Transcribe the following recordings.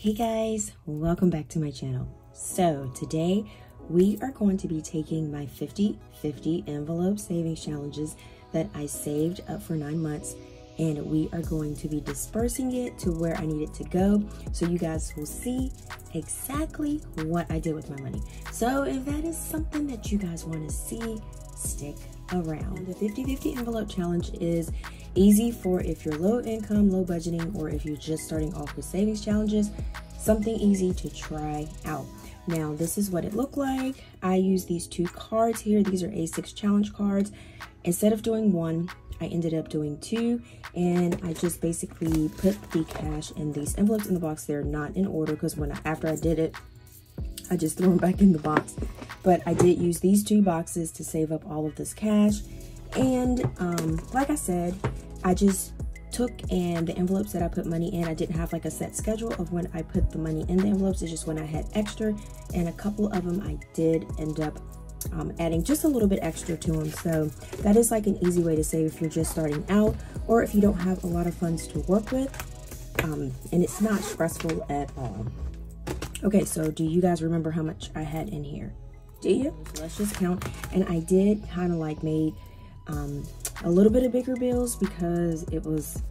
Hey guys, welcome back to my channel. So today we are going to be taking my 50-50 envelope savings challenges that I saved up for nine months and we are going to be dispersing it to where I need it to go so you guys will see exactly what I did with my money. So if that is something that you guys want to see, stick around. The 50-50 envelope challenge is easy for if you're low income, low budgeting, or if you're just starting off with savings challenges, something easy to try out. Now, this is what it looked like. I use these two cards here. These are A6 challenge cards. Instead of doing one, I ended up doing two and I just basically put the cash in these envelopes in the box. They're not in order because when I, after I did it, I just threw them back in the box. But I did use these two boxes to save up all of this cash. And um, like I said, I just took and the envelopes that I put money in, I didn't have like a set schedule of when I put the money in the envelopes. It's just when I had extra and a couple of them I did end up um, adding just a little bit extra to them. So that is like an easy way to save if you're just starting out or if you don't have a lot of funds to work with. Um, and it's not stressful at all. Okay, so do you guys remember how much I had in here? Do you? let's just count. And I did kind of like made um, a little bit of bigger bills because it was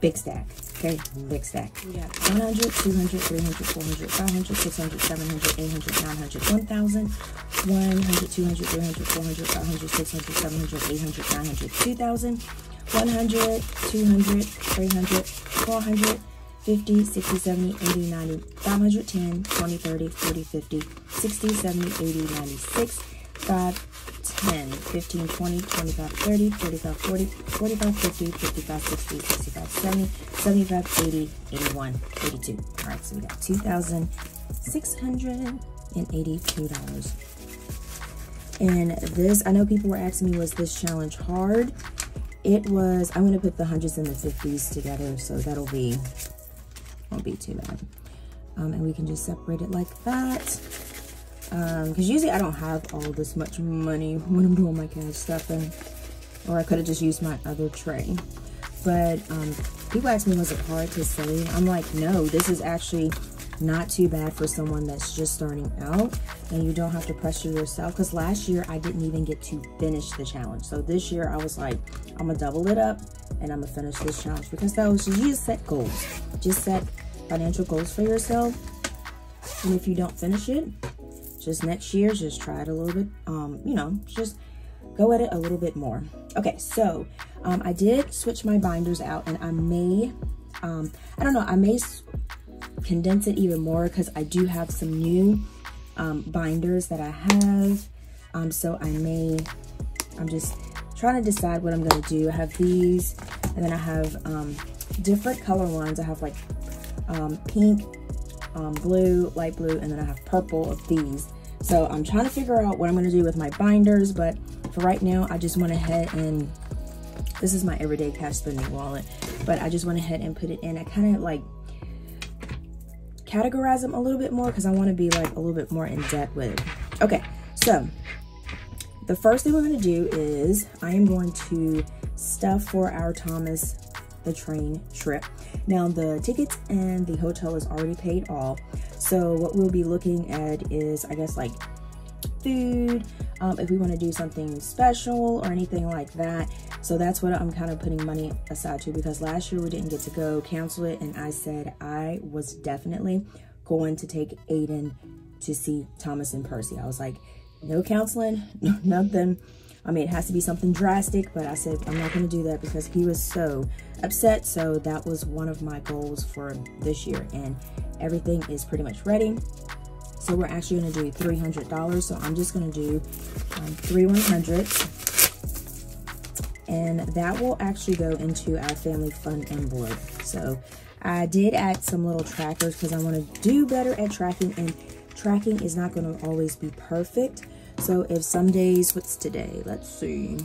big stack. Okay, big stack. We got 100, 200, 300, 400, 500, 600, 700, 800, 900, 1000, 100, 200, 300, 400, 500, 600, 700, 800, 900, 2000, 100, 200, 300, 400, 50, 60, 70, 80, 90, 510, 20, 30, 40, 50, 60, 70, 80, 96, 5, 10, 15, 20, 25, 30, 45, 40, 45, 50, 55, 60, 65, 70, 75, 80, 81, 82. All right, so we got $2,682. And this, I know people were asking me, was this challenge hard? It was, I'm going to put the hundreds and the 50s together, so that'll be, won't be too bad. Um, and we can just separate it like that. Because um, usually I don't have all this much money when I'm doing my cash stuff and or I could have just used my other tray. But um, people ask me was it hard to say I'm like no this is actually not too bad for someone that's just starting out. And you don't have to pressure yourself. Because last year I didn't even get to finish the challenge. So this year I was like I'm gonna double it up and I'm gonna finish this challenge. Because that was just just set goals. Just set financial goals for yourself and if you don't finish it just next year, just try it a little bit, um, you know, just go at it a little bit more. Okay, so um, I did switch my binders out and I may, um, I don't know, I may condense it even more because I do have some new um, binders that I have. Um, so I may, I'm just trying to decide what I'm going to do. I have these and then I have um, different color ones. I have like um, pink, um, blue, light blue, and then I have purple of these. So I'm trying to figure out what I'm going to do with my binders, but for right now, I just went ahead and this is my everyday cash spending wallet, but I just went ahead and put it in. I kind of like categorize them a little bit more because I want to be like a little bit more in depth with it. Okay, so the first thing we're going to do is I am going to stuff for our Thomas the train trip. Now the tickets and the hotel is already paid off. So what we'll be looking at is, I guess like food, um, if we want to do something special or anything like that. So that's what I'm kind of putting money aside to because last year we didn't get to go cancel it. And I said I was definitely going to take Aiden to see Thomas and Percy. I was like, no counseling, no nothing. I mean, it has to be something drastic, but I said I'm not going to do that because he was so upset. So that was one of my goals for this year. And everything is pretty much ready. So we're actually to do $300. So I'm just going to do um, three 100s. And that will actually go into our family fun envelope. So I did add some little trackers because I want to do better at tracking. And tracking is not going to always be perfect. So if some days, what's today? Let's see.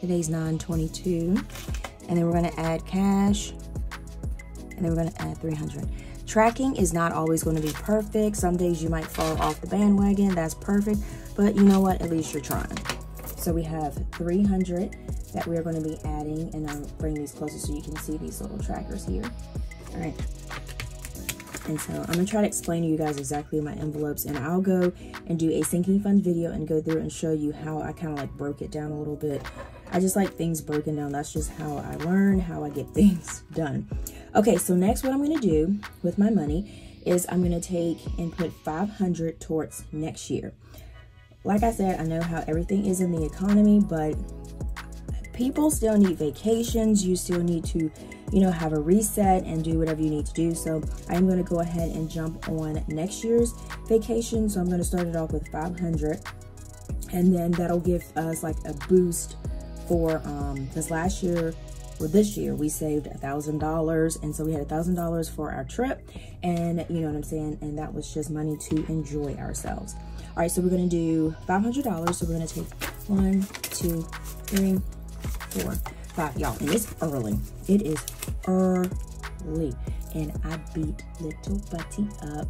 Today's 922. And then we're going to add cash. And then we're going to add 300. Tracking is not always going to be perfect. Some days you might fall off the bandwagon. That's perfect. But you know what? At least you're trying. So we have 300 that we're going to be adding. And I'll bring these closer so you can see these little trackers here. All right. And so I'm gonna try to explain to you guys exactly my envelopes and I'll go and do a sinking fund video and go through and show you how I kind of like broke it down a little bit. I just like things broken down. That's just how I learn, how I get things done. Okay, so next what I'm gonna do with my money is I'm gonna take and put 500 towards next year. Like I said, I know how everything is in the economy, but people still need vacations. You still need to you know, have a reset and do whatever you need to do. So I'm going to go ahead and jump on next year's vacation. So I'm going to start it off with 500 and then that'll give us like a boost for, um, because last year or this year we saved a thousand dollars and so we had a thousand dollars for our trip and you know what i'm saying and that was just money to enjoy ourselves all right so we're going to do 500 dollars so we're going to take one two three four five y'all and it's early it is early. And I beat little Buddy up.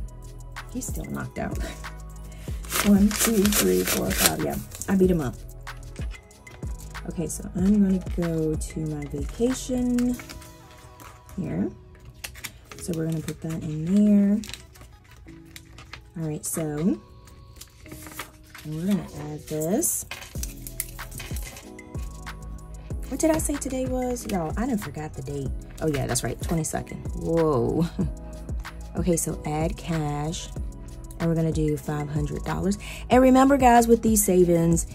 He's still knocked out. One, two, three, four, five. Yeah, I beat him up. Okay, so I'm going to go to my vacation here. So we're going to put that in there. All right, so we're going to add this. What did I say today was? Y'all, I didn't forgot the date. Oh yeah, that's right, 22nd. Whoa. okay, so add cash. And we're gonna do $500. And remember guys, with these savings,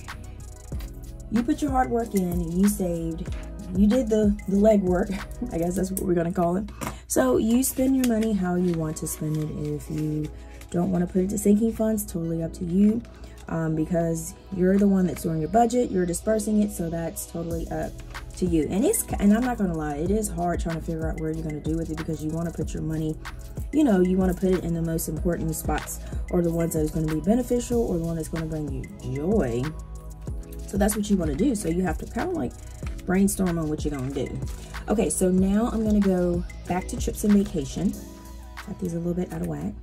you put your hard work in, and you saved, you did the, the leg work. I guess that's what we're gonna call it. So you spend your money how you want to spend it. If you don't want to put it to sinking funds, totally up to you um, because you're the one that's doing your budget, you're dispersing it, so that's totally up to you. And it's and I'm not gonna lie, it is hard trying to figure out where you're gonna do with it because you want to put your money, you know, you want to put it in the most important spots or the ones that is going to be beneficial or the one that's going to bring you joy. So that's what you want to do. So you have to kind of like brainstorm on what you're gonna do. Okay, so now I'm gonna go back to trips and vacation. Got these a little bit out of whack.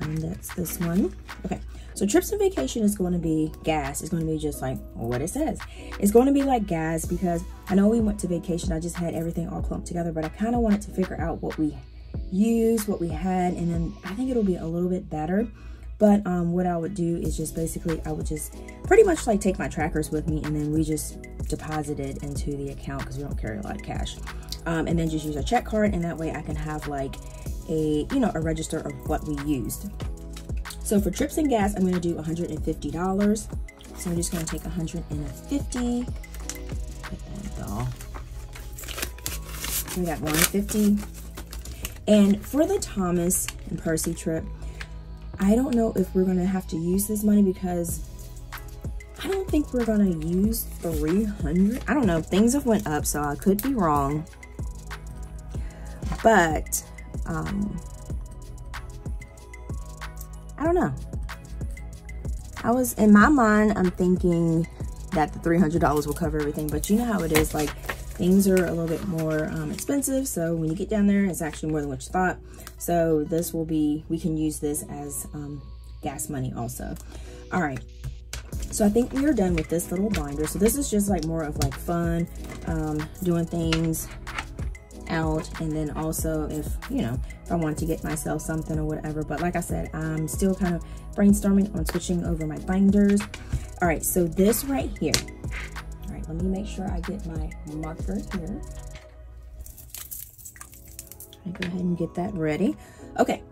And that's this one. Okay, so trips and vacation is going to be gas. It's going to be just like what it says. It's going to be like gas because I know we went to vacation. I just had everything all clumped together, but I kind of wanted to figure out what we used, what we had, and then I think it'll be a little bit better. But um, what I would do is just basically, I would just pretty much like take my trackers with me and then we just deposit it into the account because we don't carry a lot of cash. Um, and then just use a check card and that way I can have like a, you know, a register of what we used. So for trips and gas, I'm going to do $150. So I'm just going to take 150. We got 150. And for the Thomas and Percy trip, I don't know if we're to have to use this money because I don't think we're to use 300. I don't know. Things have went up, so I could be wrong. But um, I don't know. I was, in my mind, I'm thinking that the $300 will cover everything, but you know how it is, like, things are a little bit more um, expensive, so when you get down there, it's actually more than what you thought. So this will be, we can use this as um, gas money also. All right, so I think we are done with this little binder. So this is just like more of like fun, um, doing things out and then also if you know if I want to get myself something or whatever but like I said I'm still kind of brainstorming on switching over my binders all right so this right here let me make sure I get my marker here I go ahead and get that ready okay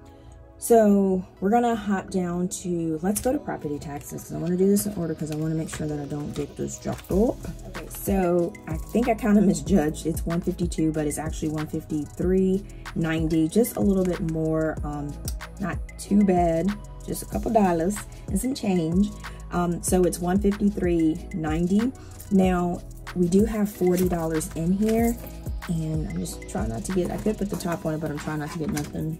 so we're gonna hop down to, let's go to property taxes. I wanna do this in order because I wanna make sure that I don't get this dropped up. Okay, so I think I kind of misjudged. It's 152, but it's actually 153.90, just a little bit more, um, not too bad, just a couple dollars and some change. Um, so it's 153.90. Now, we do have $40 in here, and I'm just trying not to get, I could put the top on it, but I'm trying not to get nothing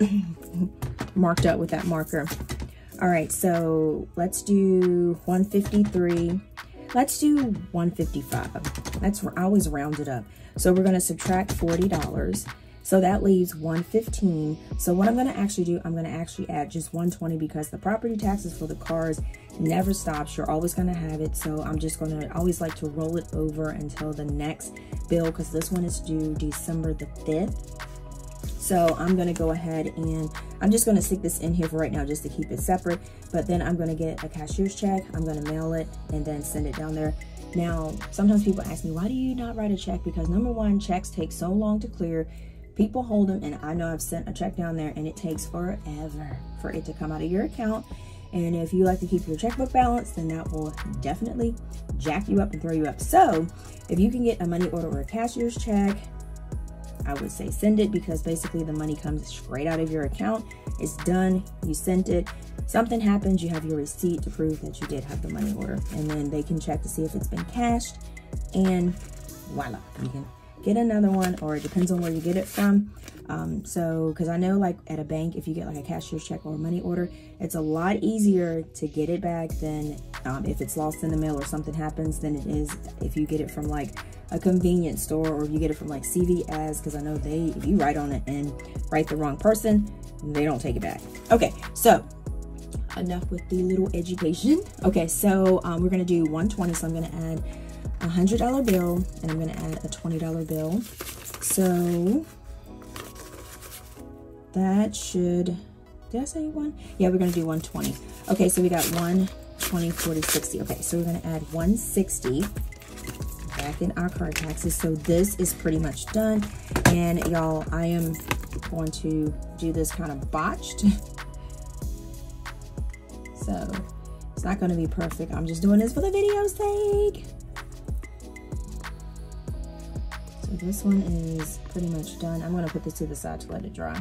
marked up with that marker. All right, so let's do 153. Let's do 155. That's I always round it up. So we're gonna subtract $40. So that leaves 115. So what I'm gonna actually do, I'm gonna actually add just 120 because the property taxes for the cars never stops. You're always gonna have it. So I'm just gonna always like to roll it over until the next bill because this one is due December the 5th. So I'm gonna go ahead and I'm just gonna stick this in here for right now just to keep it separate. But then I'm gonna get a cashier's check, I'm gonna mail it and then send it down there. Now, sometimes people ask me, why do you not write a check? Because number one, checks take so long to clear. People hold them and I know I've sent a check down there and it takes forever for it to come out of your account. And if you like to keep your checkbook balance, then that will definitely jack you up and throw you up. So if you can get a money order or a cashier's check, I would say send it because basically the money comes straight out of your account. It's done, you sent it. Something happens, you have your receipt to prove that you did have the money order. And then they can check to see if it's been cashed and voila, you can get another one or it depends on where you get it from. Um, so, because I know like at a bank, if you get like a cashier's check or a money order, it's a lot easier to get it back than um, if it's lost in the mail or something happens than it is if you get it from like a convenience store or if you get it from like CVS because I know they, if you write on it and write the wrong person, they don't take it back. Okay, so enough with the little education. Okay, so um, we're gonna do 120, so I'm gonna add a hundred dollar bill and I'm gonna add a $20 bill. So that should, did I say one? Yeah, we're gonna do 120. Okay, so we got 120, 40, 60. Okay, so we're gonna add 160 back in our card taxes. So this is pretty much done. And y'all, I am going to do this kind of botched. so it's not going to be perfect. I'm just doing this for the video's sake. This one is pretty much done. I'm going to put this to the side to let it dry.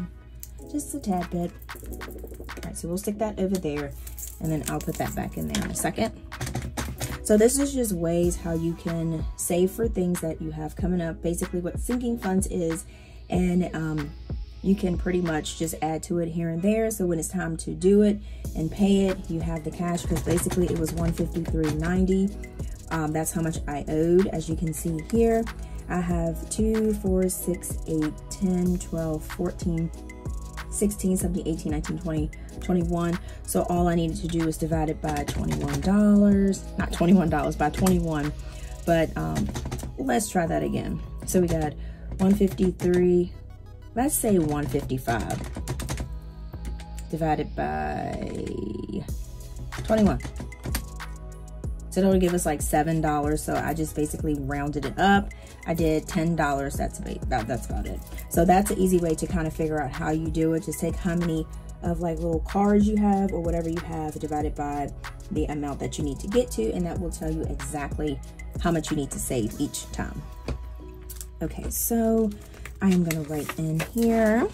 Just a tad bit. All right, so we'll stick that over there. And then I'll put that back in there in a second. So this is just ways how you can save for things that you have coming up. Basically what sinking funds is. And um, you can pretty much just add to it here and there. So when it's time to do it and pay it, you have the cash because basically it was 153.90. Um, that's how much I owed, as you can see here. I have 2, 4, 6, 8, 10, 12, 14, 16, 17, 18, 19, 20, 21. So all I needed to do was divide it by $21. Not $21, by 21. But um, let's try that again. So we got 153, let's say 155 divided by 21. So that'll give us like $7. So I just basically rounded it up. I did $10. That's about, that's about it. So that's an easy way to kind of figure out how you do it. Just take how many of like little cards you have or whatever you have divided by the amount that you need to get to. And that will tell you exactly how much you need to save each time. Okay, so I am going to write in here.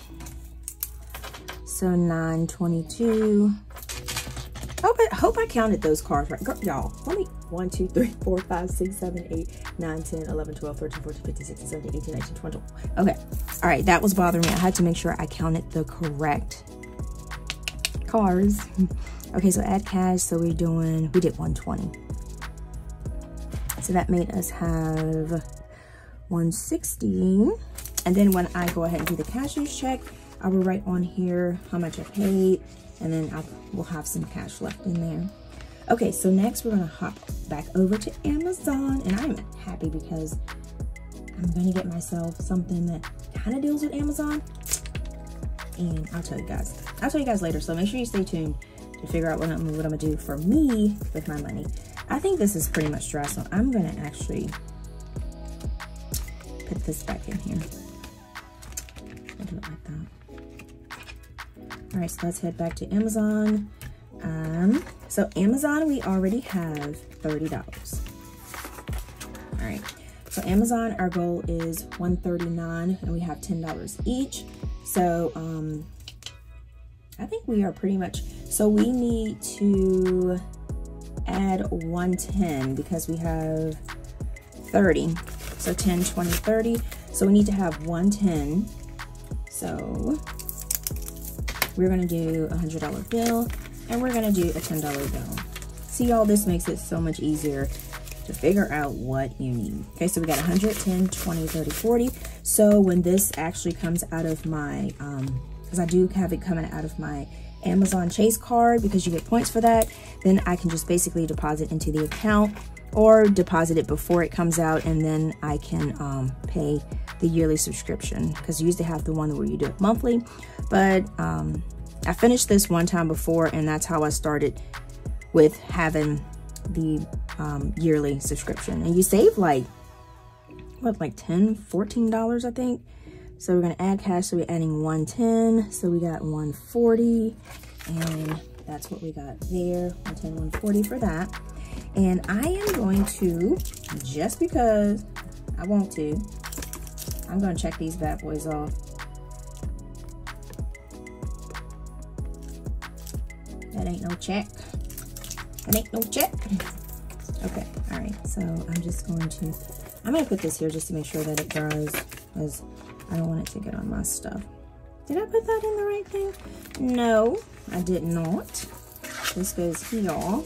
So 922 Hope I, hope I counted those cards right. Y'all, let me 1, 2, 3, 4, 5, 6, 7, 8, 9, 10, 11, 12, 13, 14, 15, 16, 17, 18, 19, 20. Okay. All right. That was bothering me. I had to make sure I counted the correct cards. Okay. So add cash. So we're doing, we did 120. So that made us have 160. And then when I go ahead and do the cashier's check, I will write on here how much I paid, and then I will have some cash left in there. Okay, so next we're gonna hop back over to Amazon and I'm happy because I'm gonna get myself something that kind of deals with Amazon and I'll tell you guys. I'll tell you guys later, so make sure you stay tuned to figure out what I'm, what I'm gonna do for me with my money. I think this is pretty much dry, so I'm gonna actually put this back in here. I'll like that. All right, so let's head back to Amazon. Um, so Amazon, we already have $30. All right, so Amazon, our goal is 139 and we have $10 each. So um, I think we are pretty much, so we need to add 110 because we have 30. So 10, 20, 30. So we need to have 110. So we're gonna do a $100 bill and we're gonna do a $10 bill. See y'all, this makes it so much easier to figure out what you need. Okay, so we got 110, 20, 30, 40. So when this actually comes out of my, um, because I do have it coming out of my Amazon Chase card because you get points for that, then I can just basically deposit into the account or deposit it before it comes out and then I can um, pay the yearly subscription because you used to have the one where you do it monthly. But um, I finished this one time before and that's how I started with having the um, yearly subscription. And you save like, what, like 10 $14, I think. So we're gonna add cash, so we're adding 110. So we got 140 and that's what we got there, 110, 140 for that. And I am going to, just because I want to, I'm gonna check these bad boys off. That ain't no check. That ain't no check. Okay, all right, so I'm just going to, I'm gonna put this here just to make sure that it dries because I don't want it to get on my stuff. Did I put that in the right thing? No, I did not. This goes here.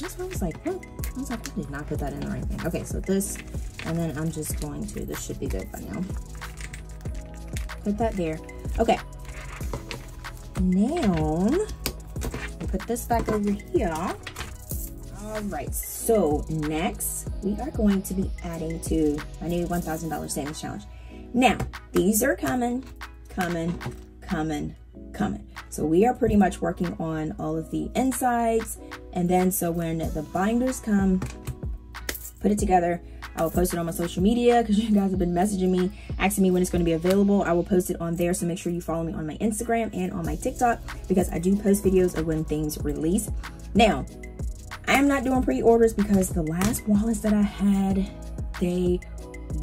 That's what I was like, what? I was like, I did not put that in the right thing. Okay, so this, and then I'm just going to, this should be good by now. Put that there. Okay. Now, put this back over here. All right, so next we are going to be adding to my new $1,000 savings challenge. Now, these are coming, coming, coming, coming. So we are pretty much working on all of the insides. And then so when the binders come, put it together. I will post it on my social media because you guys have been messaging me, asking me when it's going to be available. I will post it on there. So make sure you follow me on my Instagram and on my TikTok because I do post videos of when things release. Now, I am not doing pre-orders because the last wallets that I had, they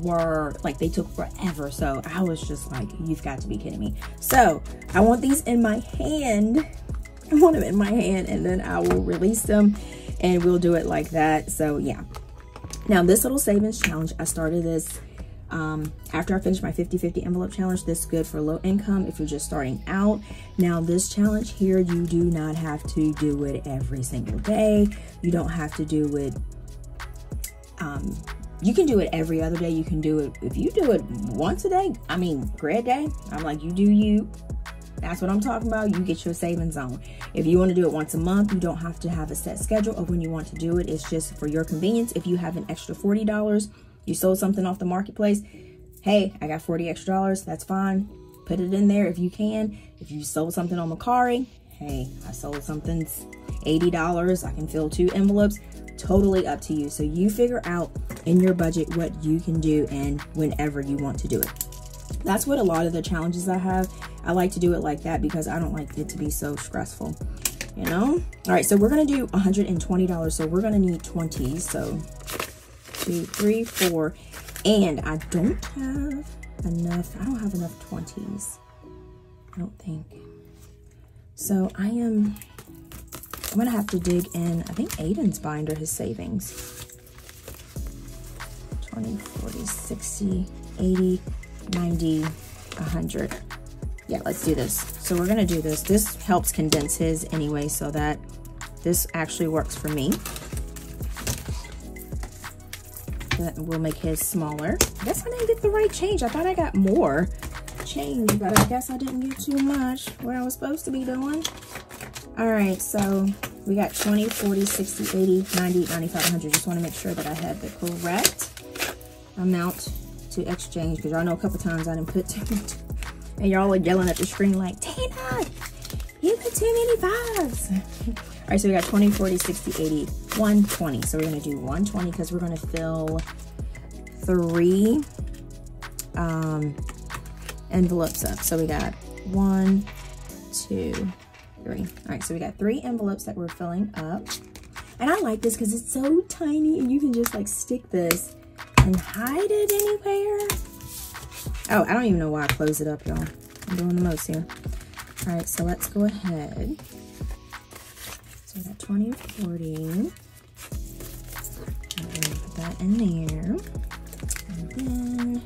were like they took forever so i was just like you've got to be kidding me so i want these in my hand i want them in my hand and then i will release them and we'll do it like that so yeah now this little savings challenge i started this um, after I finished my 50-50 envelope challenge, this is good for low income if you're just starting out. Now this challenge here, you do not have to do it every single day. You don't have to do it um, you can do it every other day. You can do it if you do it once a day. I mean, great day. I'm like, you do you. That's what I'm talking about. You get your savings on. If you want to do it once a month, you don't have to have a set schedule of when you want to do it. It's just for your convenience. If you have an extra $40, you sold something off the marketplace. Hey, I got 40 extra dollars. That's fine. Put it in there if you can. If you sold something on Mercari, hey, I sold something $80. I can fill two envelopes totally up to you. So you figure out in your budget what you can do and whenever you want to do it. That's what a lot of the challenges I have. I like to do it like that because I don't like it to be so stressful, you know? All right, so we're gonna do $120. So we're gonna need 20. So two, three, four. And I don't have enough, I don't have enough 20s. I don't think. So I am I'm gonna have to dig in, I think Aiden's binder, his savings. 20, 40, 60, 80, 90, 100. Yeah, let's do this. So we're gonna do this. This helps condense his anyway, so that this actually works for me. That will make his smaller. I guess I didn't get the right change. I thought I got more change, but I guess I didn't get too much what I was supposed to be doing. All right, so we got 20, 40, 60, 80, 90, 95, 100. Just want to make sure that I have the correct amount to exchange because y'all know a couple times I didn't put too much. And y'all are yelling at the screen like, Tina, you put too many fives. All right, so we got 20, 40, 60, 80, 120. So we're to do 120 because we're to fill three um, envelopes up. So we got one, two, three. All right, so we got three envelopes that we're filling up. And I like this because it's so tiny and you can just like stick this hide it anywhere. Oh, I don't even know why I close it up, y'all. I'm doing the most here. All right, so let's go ahead. So we got 20, 40. put that in there. And then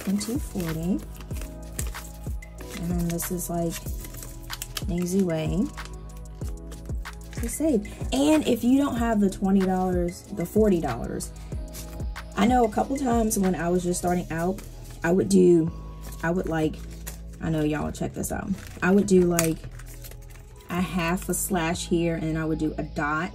20, 40. And then this is like an easy way to save. And if you don't have the $20, the $40, I know a couple times when I was just starting out, I would do, I would like I know y'all check this out. I would do like a half a slash here and I would do a dot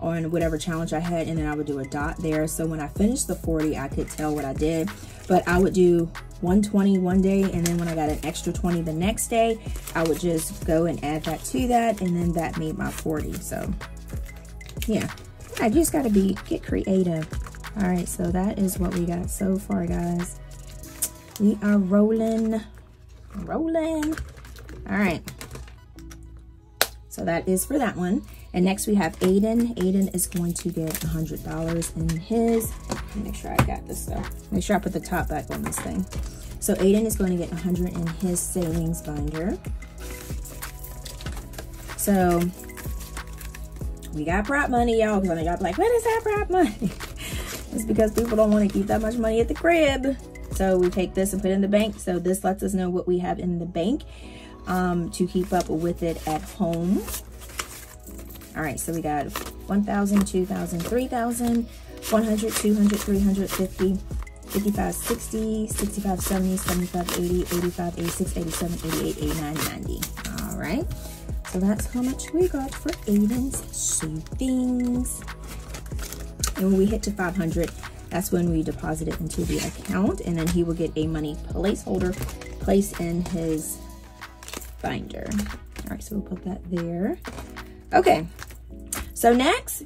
on whatever challenge I had and then I would do a dot there. So when I finished the 40, I could tell what I did. But I would do 120 one day and then when I got an extra 20 the next day, I would just go and add that to that and then that made my 40. So yeah, I just got to be get creative. All right, so that is what we got so far, guys. We are rolling, rolling. All right. So that is for that one. And next we have Aiden. Aiden is going to get $100 in his. Make sure I got this stuff. Make sure I put the top back on this thing. So Aiden is going to get 100 in his savings binder. So we got prop money, y'all. Because I know y'all like, what is that prop money? it's because people don't want to keep that much money at the crib. So we take this and put it in the bank. So this lets us know what we have in the bank um, to keep up with it at home. All right, so we got 1,000, 2,000, 3,000, 100, 200, 350, 55, 60, 65, 70, 75, 80, 85, 86, 87, 88, 89, 90. All right, so that's how much we got for Aiden's savings. And when we hit to 500, that's when we deposit it into the account and then he will get a money placeholder placed in his binder. All right, so we'll put that there. Okay, so next,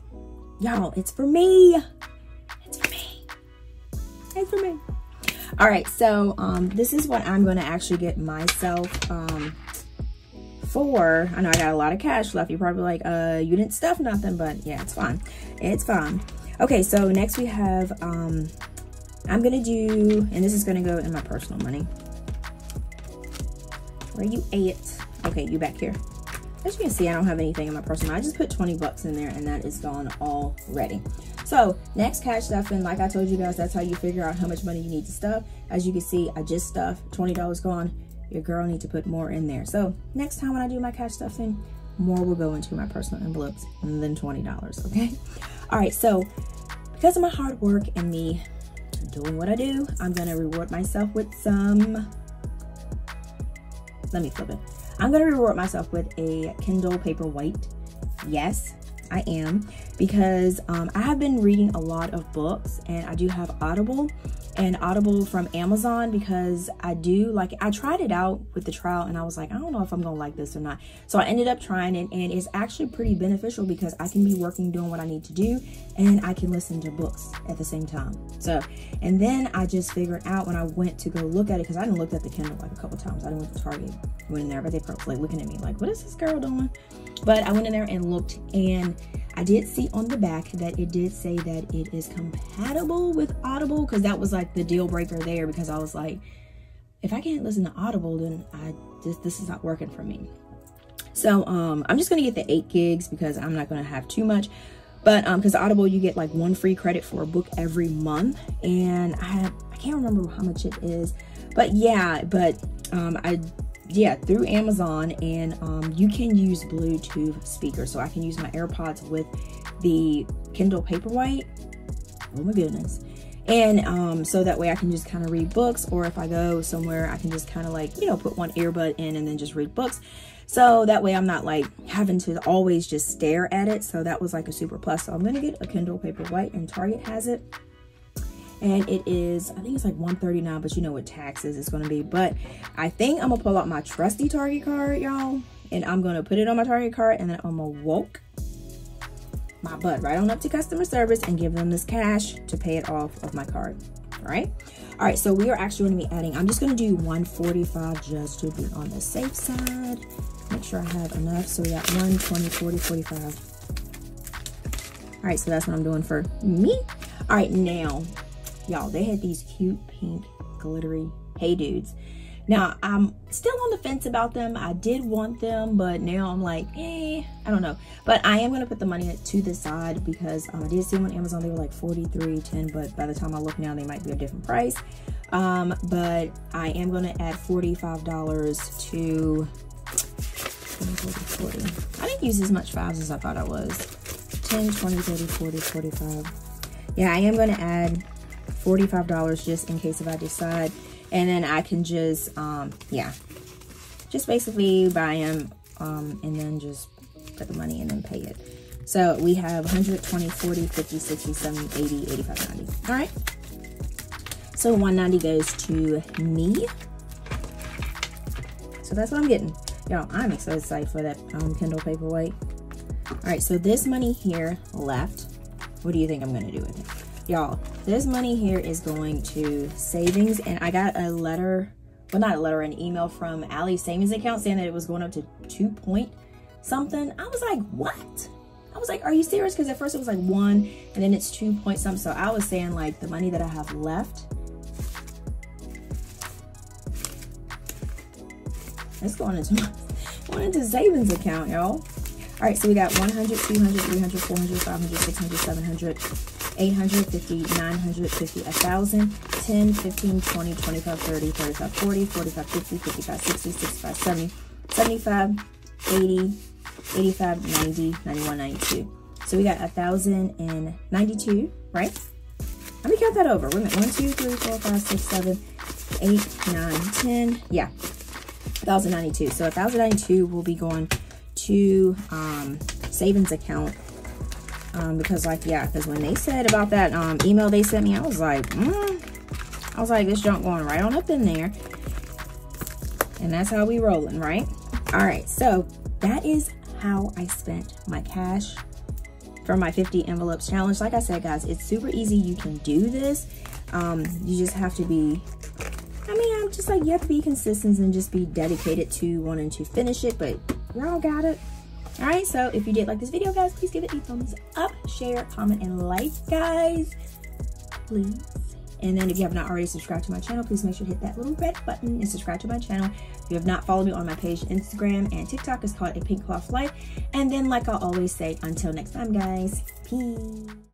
y'all, it's for me. It's for me. It's for me. All right, so um, this is what I'm going to actually get myself um, for. I know I got a lot of cash left. You're probably like, uh, you didn't stuff nothing, but yeah, it's fine. It's fine. Okay, so next we have, um, I'm to do, and this is to go in my personal money. Where you at? Okay, you back here. As you can see, I don't have anything in my personal. I just put 20 bucks in there and that is gone already. So next cash stuffing, like I told you guys, that's how you figure out how much money you need to stuff. As you can see, I just stuffed $20 gone. Your girl need to put more in there. So next time when I do my cash stuffing, more will go into my personal envelopes than $20, okay? All right, so because of my hard work and me doing what I do, I'm gonna reward myself with some, let me flip it. I'm to reward myself with a Kindle Paperwhite. Yes, I am because um, I have been reading a lot of books and I do have Audible and Audible from Amazon because I do like I tried it out with the trial and I was like I don't know if I'm gonna like this or not. So I ended up trying it and it's actually pretty beneficial because I can be working doing what I need to do and I can listen to books at the same time. So and then I just figured out when I went to go look at it because I didn't look at the Kindle like a couple times. I didn't went to Target went in there but they probably like looking at me like what is this girl doing? But I went in there and looked and I did see on the back that it did say that it is compatible with Audible because that was like the deal breaker there because I was like, if I can't listen to Audible, then I just this is not working for me. So um, I'm just gonna get the eight gigs because I'm not gonna have too much. But um, because Audible, you get like one free credit for a book every month, and I I can't remember how much it is, but yeah, but um, I yeah, through Amazon, and um, you can use Bluetooth speakers. So I can use my AirPods with the Kindle Paperwhite. Oh my goodness. And um, so that way I can just kind of read books, or if I go somewhere, I can just kind of like, you know, put one earbud in and then just read books. So that way I'm not like having to always just stare at it. So that was like a super plus. So I'm going to get a Kindle Paperwhite, and Target has it and it is i think it's like 139 but you know what taxes it's to be. But i think i'm gonna pull out my trusty target card y'all. And i'm gonna put it on my target card and then i'm gonna walk my butt right on up to customer service and give them this cash to pay it off of my card. All right all right so we are actually going to be adding i'm just going to do 145 just to be on the safe side. Make sure i have enough. So we got 120 40 45 all right so that's what i'm doing for me. All right now Y'all, they had these cute pink glittery hey dudes. Now, I'm still on the fence about them. I did want them, but now I'm like, eh, I don't know. But I am going to put the money to the side because um, I did see them on Amazon. They were like 43 10 but by the time I look now, they might be a different price. Um, but I am going to add $45 to 40, 40. I didn't use as much fives as I thought I was. 10, 20, 30, 40, 45. Yeah, I am going to add $45 just in case if I decide. And then I can just, um, yeah, just basically buy them um, and then just put the money and pay it. So we have 120, 40, 50, 60, 70, 80, 85, 90. All right. So 190 goes to me. So that's what I'm getting. Y'all, I'm so excited for that um, Kindle Paperwhite. All right, so this money here left. What do you think I'm gonna do with it? Y'all, this money here is going to savings and I got a letter, well not a letter, an email from Ally's savings account saying that it was going up to two point something. I was like, what? I was like, are you serious? Because at first it was like one and then it's two point something. So I was saying like the money that I have left, it's going into my, going into savings account, y'all. All right, so we got 100, 200, 300, 400, 500, 600, 700, 850, 950, 1,000, 10, 15, 20, 25, 30, 35, 40, 45, 50, 55, 60, 65, 70, 75, 80, 85, 90, 91, 92. So we got 1,092, right? Let me count that over. Wait a minute. 1, 2, 3, 4, 5, 6, 7, 8, 9, 10. Yeah. 1,092. So 1,092 will be going to um, savings account um, because like, yeah, because when they said about that um, email they sent me, I was like, mm. I was like, this junk going right on up in there. And that's how we rolling, right? All right, so that is how I spent my cash for my 50 envelopes challenge. Like I said, guys, it's super easy. You can do this. Um, you just have to be, I mean, I'm just like, you have to be consistent and just be dedicated to wanting to finish it, but y'all got it. All right, so if you did like this video, guys, please give it a thumbs up, share, comment, and like, guys, please. And then if you have not already subscribed to my channel, please make sure to hit that little red button and subscribe to my channel. If you have not followed me on my page, Instagram and TikTok is called A Pink Cloth Life. And then like I always say, until next time, guys, peace.